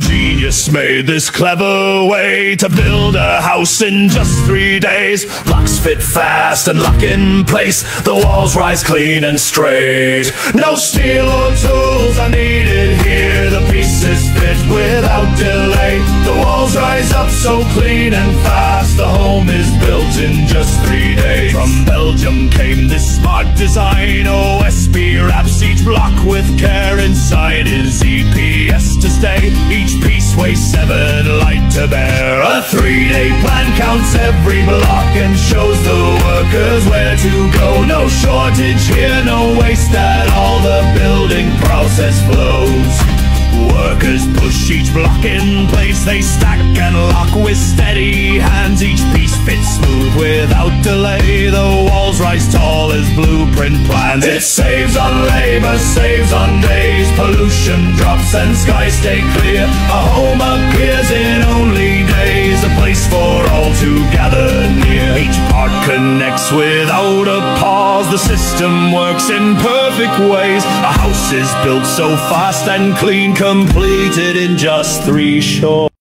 Genius made this clever way to build a house in just three days. Blocks fit fast and lock in place. The walls rise clean and straight. No steel or tools are needed here. The pieces fit without delay. The walls rise up so clean and fast. The home is built in just three days. From Belgium came this smart design. OSB wraps each block with care. Inside is To stay. Each piece weighs seven light to bear. A three-day plan counts every block and shows the workers where to go. No shortage here, no waste at all. The building process flows. Workers push each block in place They stack and lock with steady hands Each piece fits smooth without delay The walls rise blueprint plans. It saves on labor, saves on days. Pollution drops and skies stay clear. A home appears in only days. A place for all to gather near. Each part connects without a pause. The system works in perfect ways. A house is built so fast and clean completed in just three short